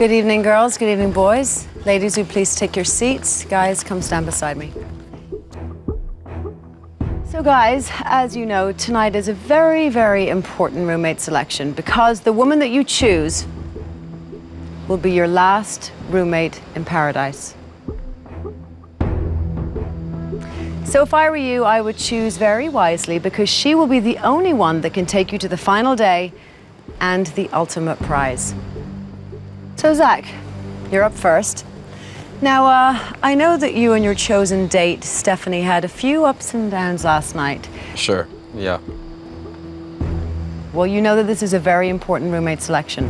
Good evening, girls. Good evening, boys. Ladies, you please take your seats? Guys, come stand beside me. So, guys, as you know, tonight is a very, very important roommate selection because the woman that you choose will be your last roommate in paradise. So, if I were you, I would choose very wisely because she will be the only one that can take you to the final day and the ultimate prize. So, Zach, you're up first. Now, uh, I know that you and your chosen date, Stephanie, had a few ups and downs last night. Sure, yeah. Well, you know that this is a very important roommate selection.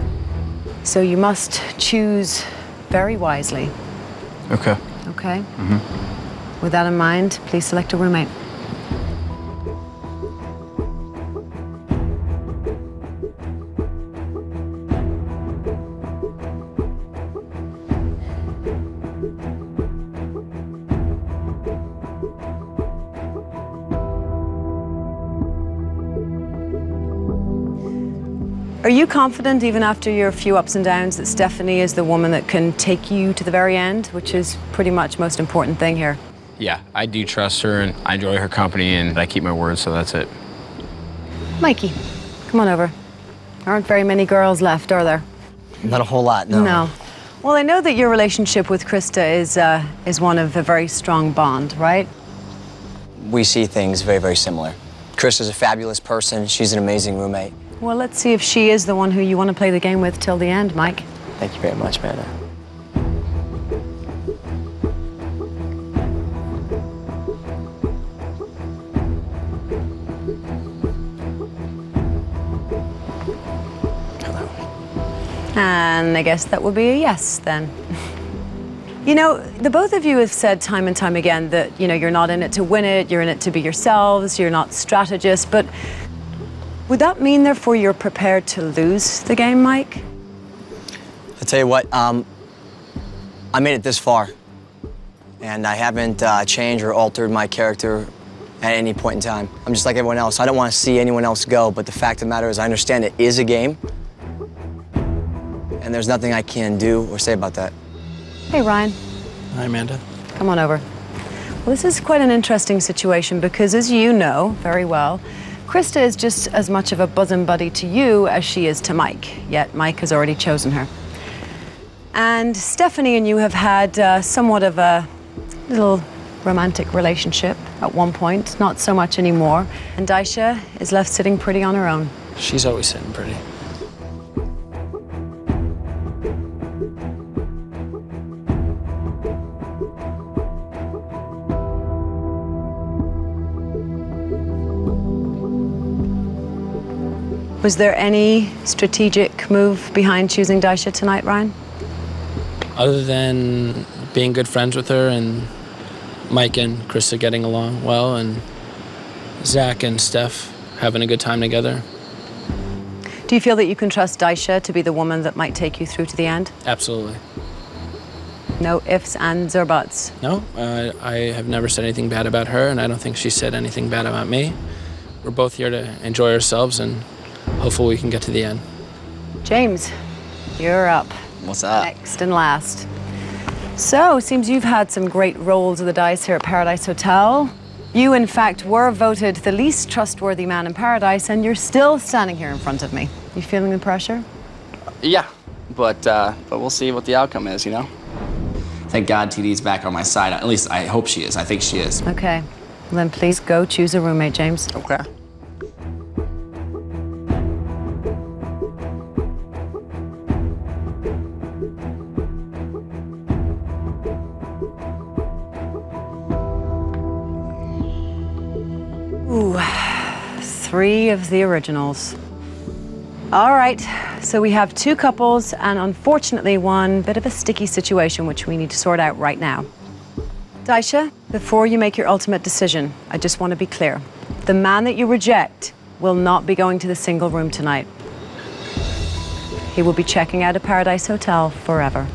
So you must choose very wisely, Okay. okay? Mm-hmm. With that in mind, please select a roommate. Are you confident, even after your few ups and downs, that Stephanie is the woman that can take you to the very end, which is pretty much most important thing here? Yeah, I do trust her and I enjoy her company and I keep my word, so that's it. Mikey, come on over. There aren't very many girls left, are there? Not a whole lot, no. No. Well, I know that your relationship with Krista is uh, is one of a very strong bond, right? We see things very, very similar. Chris is a fabulous person. She's an amazing roommate. Well, let's see if she is the one who you want to play the game with till the end, Mike. Thank you very much. Hello. And I guess that will be a yes then. You know, the both of you have said time and time again that, you know, you're not in it to win it, you're in it to be yourselves, you're not strategists, but would that mean, therefore, you're prepared to lose the game, Mike? I'll tell you what, um, I made it this far, and I haven't uh, changed or altered my character at any point in time. I'm just like everyone else. I don't want to see anyone else go, but the fact of the matter is, I understand it is a game, and there's nothing I can do or say about that. Hey, Ryan, Hi, Amanda. come on over. Well, this is quite an interesting situation because, as you know very well, Krista is just as much of a bosom buddy to you as she is to Mike, yet Mike has already chosen her. And Stephanie and you have had uh, somewhat of a little romantic relationship at one point, not so much anymore. And Daisha is left sitting pretty on her own. She's always sitting pretty. Was there any strategic move behind choosing Daisha tonight, Ryan? Other than being good friends with her and Mike and Krista getting along well and Zach and Steph having a good time together. Do you feel that you can trust Daisha to be the woman that might take you through to the end? Absolutely. No ifs, ands, or buts. No, uh, I have never said anything bad about her, and I don't think she said anything bad about me. We're both here to enjoy ourselves, and hopefully we can get to the end. James, you're up. What's up? Next and last. So, seems you've had some great rolls of the dice here at Paradise Hotel. You, in fact, were voted the least trustworthy man in Paradise, and you're still standing here in front of me. You feeling the pressure? Yeah, but uh, but we'll see what the outcome is, you know. Thank God TD's back on my side. At least I hope she is. I think she is. Okay. Then please go choose a roommate, James. Okay. Ooh, three of the originals. All right, so we have two couples and unfortunately one bit of a sticky situation which we need to sort out right now. Daisha, before you make your ultimate decision, I just want to be clear. The man that you reject will not be going to the single room tonight. He will be checking out of Paradise Hotel forever.